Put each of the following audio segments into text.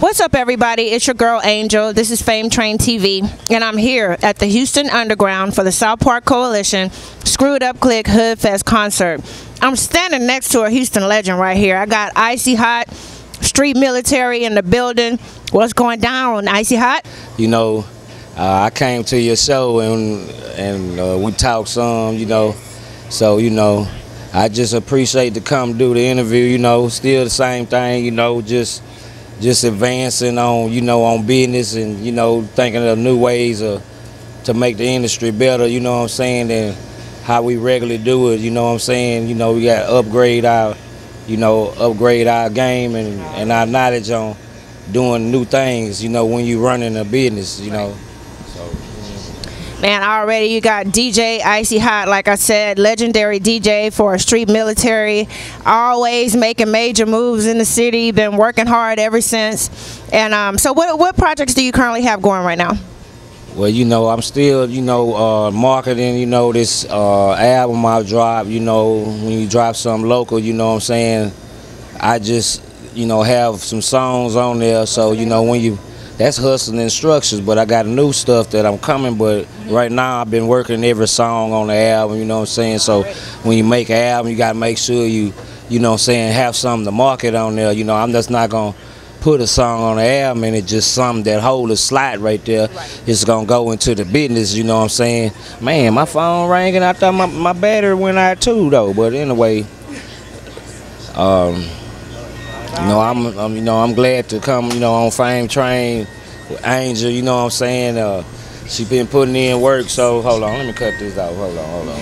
What's up, everybody? It's your girl Angel. This is Fame Train TV, and I'm here at the Houston Underground for the South Park Coalition Screwed Up Click Hood Fest concert. I'm standing next to a Houston legend right here. I got Icey Hott, Street Military in the building. What's going down, Icey Hott? You know, uh, I came to your show and and uh, we talked some. You know, so you know, I just appreciate to come do the interview. You know, still the same thing. You know, just just advancing on you know on business and you know thinking of new ways of, to make the industry better. You know what I'm saying? and how we regularly do it. You know what I'm saying? You know we got to upgrade our you know upgrade our game and and our knowledge on doing new things. You know when you're running a business. You know. Man, already you got DJ Icey Hott, like I said, legendary DJ for Street Military, always making major moves in the city, been working hard ever since. And um, so, what, what projects do you currently have going right now? Well, you know, I'm still, you know, uh, marketing, you know, this uh, album I dropped, you know, when you drop something local, you know what I'm saying? I just, you know, have some songs on there. So, you know, when you that's hustling instructions. But I got new stuff that I'm coming. But right now I've been working every song on the album. You know what I'm saying? So when you make an album, you got to make sure you, you know what I'm saying, have something to market on there. You know, I'm just not gonna put a song on the album and it's just something that hold a slot right there. Right. It's gonna go into the business, you know what I'm saying? Man, my phone ringing. I thought my, my battery went out too though. But anyway, um, you know, I'm, I'm, you know, I'm glad to come, you know, on Fame Train with Angel. You know what I'm saying? Uh, she been putting in work. So hold on, let me cut this out. Hold on, hold on.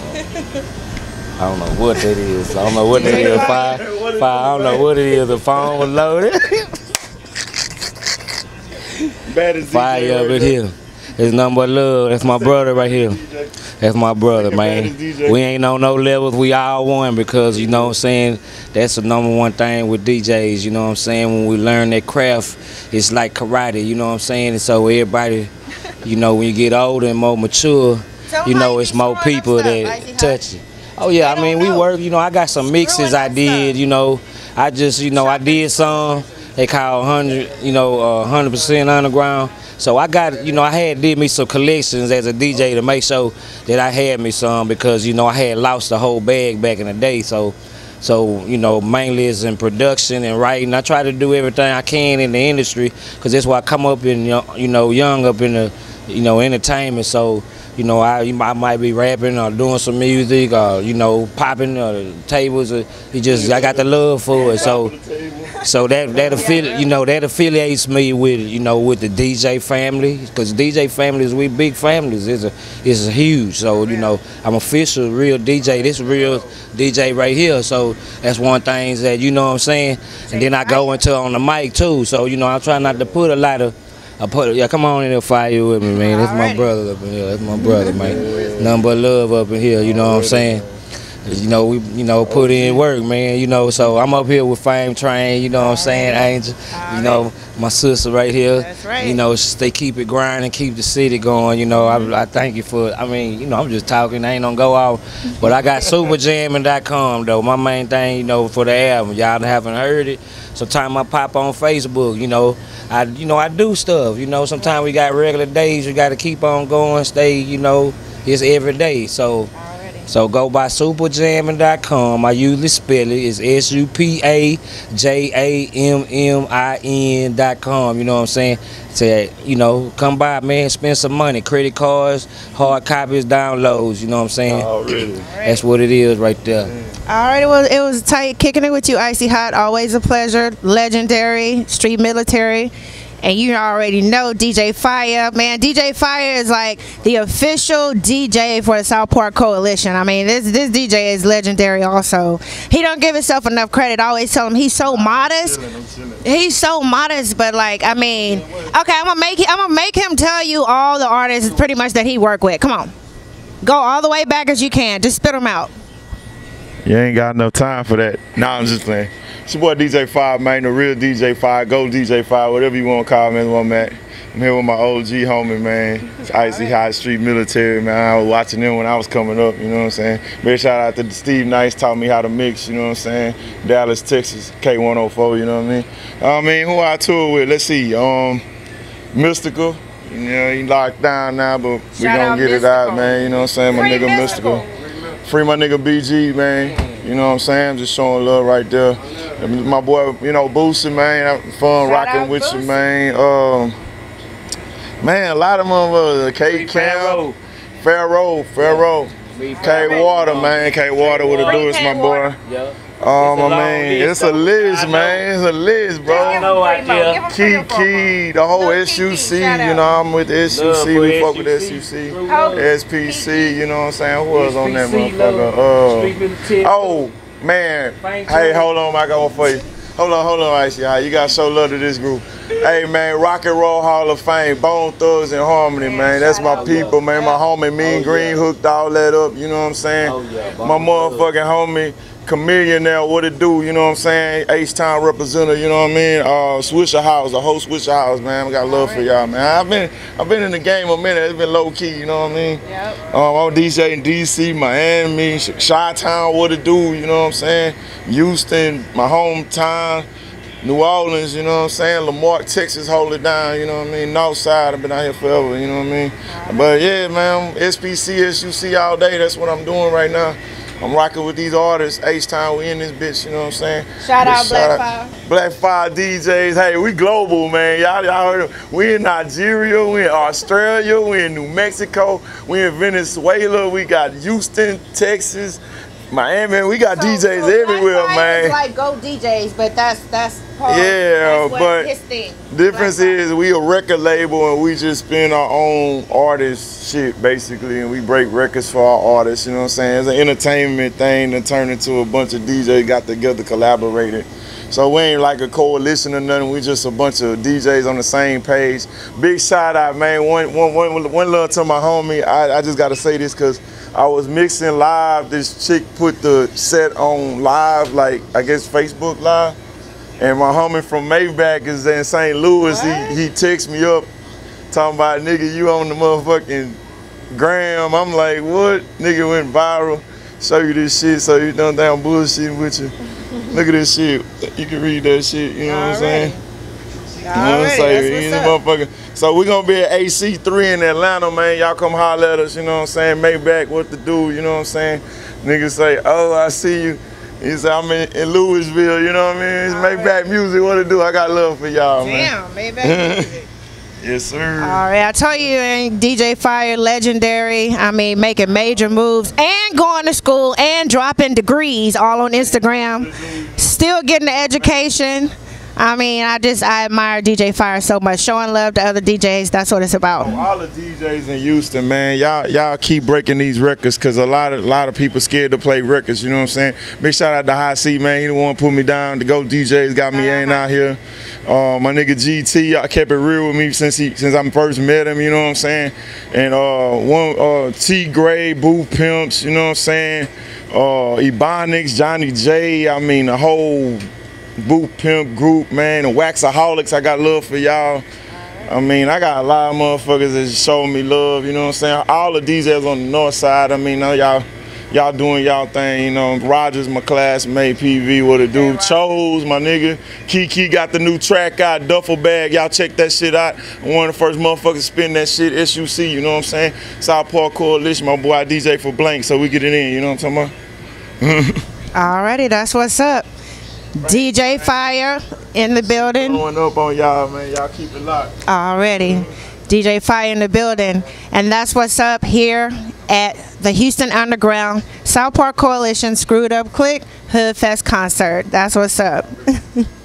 I don't know what that is. I don't know what that is. Fire, fire. I don't know what it is. The phone was loaded. Fire up in here. It's nothing but love. That's my brother right here. That's my brother, man. We ain't on no levels. We all one because, you know what I'm saying, that's the number one thing with DJs, you know what I'm saying? When we learn that craft, it's like karate, you know what I'm saying? And so everybody, you know, when you get older and more mature, you know, it's more people that touch it. Oh yeah, I mean, we work, you know, I got some mixes I did, you know. I just, you know, I did some. They call 100, you know, uh, 100% underground. So I got, you know, I had did me some collections as a DJ to make sure that I had me some because, you know, I had lost the whole bag back in the day. So, so you know, mainly it's in production and writing. I try to do everything I can in the industry because that's why I come up in, you know, young up in the, you know, entertainment. So you know, I, I might be rapping or doing some music or, you know, popping or tables. Or, he just, I got the love for it. So, so that, that affili- you know, that affiliates me with, you know, with the DJ family. Because DJ families, we big families. It's a, it's a huge. So, you know, I'm official, real DJ. This real DJ right here. So that's one thing that, you know what I'm saying? And then I go into on the mic too. So, you know, I'm trying not to put a lot of I put yeah, come on in there, fire you with me, man. That's my brother up in here. That's my brother, man. Nothing but love up in here. You know what I'm saying? You know, we you know put in work, man. You know, so I'm up here with Fame Train. You know what I'm saying, Angel. You know, my sister right here. That's right. You know, they keep it grinding, keep the city going. You know, I, I thank you for. I mean, you know, I'm just talking. I ain't gonna go out, but I got supajammin.com though. My main thing, you know, for the album. Y'all haven't heard it. Sometimes I pop on Facebook. You know. I you know I do stuff. You know, sometimes we got regular days. We got to keep on going. Stay. You know, it's every day. So. So go by supajammin.com. I usually spell it. It's S U P A J A M M I N.com. You know what I'm saying? Say, you know, come by, man, spend some money. Credit cards, hard copies, downloads. You know what I'm saying? Oh, really? That's what it is right there. All right, well, it was tight kicking it with you, Icey Hott. Always a pleasure. Legendary, street military. And you already know DJ Fire. Man, DJ Fire is like the official DJ for the South Park Coalition. I mean, this this DJ is legendary also. He don't give himself enough credit. I always tell him he's so modest. He's so modest, but like, I mean, okay, I'm gonna make I'm gonna make him tell you all the artists pretty much that he worked with. Come on. Go all the way back as you can. Just spit them out. You ain't got no time for that. Nah, I'm just playing. It's your boy DJ Fire, man, the real DJ Fire, go DJ Fire, whatever you want to call me, one man. I'm here with my OG homie, man. It's Icy High Street Military, man. I was watching them when I was coming up, you know what I'm saying? Big shout out to Steve Nice, taught me how to mix, you know what I'm saying? Dallas, Texas, K104, you know what I mean? I mean, who I tour with? Let's see. Um, Mystikal. You know, he locked down now, but we gonna get Mystikal. it out, man. You know what I'm saying? My Free nigga mystical. Mystikal. Free my nigga BG, man. You know what I'm saying? I'm just showing love right there. My boy, you know, Boosie, man. Fun Shout rocking with Boosie. you, man. Um, man, a lot of them, K Cam, Pharaoh, Pharaoh. K Water, man. K Water with a do, my boy. Yeah. Um, I mean, it's a list, man. It's a list, bro. No idea. Key, key, the whole SUC. You know, I'm with SUC. We fuck with SUC. SPC. You know what I'm saying? Who was on that motherfucker? Uh, oh, man. Hey, hold on, I got one for you. Hold on, hold on, Icey. You gotta show love to this group. Hey man, Rock and Roll Hall of Fame, Bone Thugs-n-Harmony, man. That's my people, man. My homie Mean Green hooked all that up, you know what I'm saying? My motherfucking homie Chamillionaire, what it do, you know what I'm saying? H-Town representative, you know what I mean? Uh, Swishahouse, the whole Swishahouse, man. I got love for y'all, man. I've been I've been in the game a minute. It's been low key, you know what I mean? Yep. Um, I'm DJ in DC, Miami, Chi-Town, what it do, you know what I'm saying? Houston, my hometown. New Orleans, you know what I'm saying? La Marque, Texas, hold it down, you know what I mean? Northside, I've been out here forever, you know what I mean? But yeah, man, SPC, SUC all day, that's what I'm doing right now. I'm rocking with these artists. H-Town, we in this bitch, you know what I'm saying? Shout out Black Fire. Black Fire DJs. Hey, we global, man. Y'all, y'all heard We in Nigeria, we in Australia, we in New Mexico, we in Venezuela, we got Houston, Texas, Miami. We got so, DJs so everywhere, man. like go DJs, but that's that's yeah, but difference is we a record label and we just spin our own artist shit basically, and we break records for our artists. You know what I'm saying? It's an entertainment thing that turned into a bunch of DJs got together, collaborated. So we ain't like a coalition or nothing. We just a bunch of DJs on the same page. Big shout out, man. One, one, one, one love to my homie. I, I just got to say this because I was mixing live. This chick put the set on live, like I guess Facebook Live. And my homie from Maybach is in St. Louis. What? He he texts me up talking about nigga you on the motherfucking gram. I'm like, what? Nigga went viral. Show you this shit so you don't down bullshitting with you. Look at this shit. You can read that shit, you know what I'm saying? You know what I'm saying? Motherfucker. So we're gonna be at AC3 in Atlanta, man. Y'all come holler at us, you know what I'm saying? Maybach, what to do, you know what I'm saying? Niggas say, oh, I see you. He said, I'm in, in Louisville, you know what I mean? It's Maybach music, what to do? I got love for y'all, man. Damn, Maybach music. yes, sir. All right, I told you, DJ Fire, legendary. I mean, making major moves and going to school and dropping degrees all on Instagram. Still getting the education. I mean, I just I admire DJ Fire so much. Showing love to other DJs, that's what it's about. Oh, all the DJs in Houston, man, y'all y'all keep breaking these records because a lot of a lot of people scared to play records. You know what I'm saying? Big shout out to High C, man. He the one put me down. The Go DJs got me in out here. Uh, my nigga GT, I kept it real with me since he since I first met him. You know what I'm saying? And uh, one uh, T Gray, Booth Pimps. You know what I'm saying? Uh, Ebonics, Johnny J. I mean the whole Boot Pimp group, man, and Waxaholics. I got love for y'all. I mean, I got a lot of motherfuckers that show me love, you know what I'm saying? All the DJs on the north side, I mean, y'all y'all doing y'all thing, you know. Rogers, my classmate, PV, what it do. Chose, my nigga. Kiki got the new track out, Duffel Bag. Y'all check that shit out. One of the first motherfuckers to spin that shit, SUC, you know what I'm saying? South Park Coalition, my boy I DJ for Blank, so we get it in, you know what I'm talking about? Alrighty, that's what's up. DJ Fire in the building. Going up on y'all, man. Y'all keep it locked. Already. DJ Fire in the building. And that's what's up here at the Houston Underground South Park Coalition Screwed Up Click Hood Fest concert. That's what's up.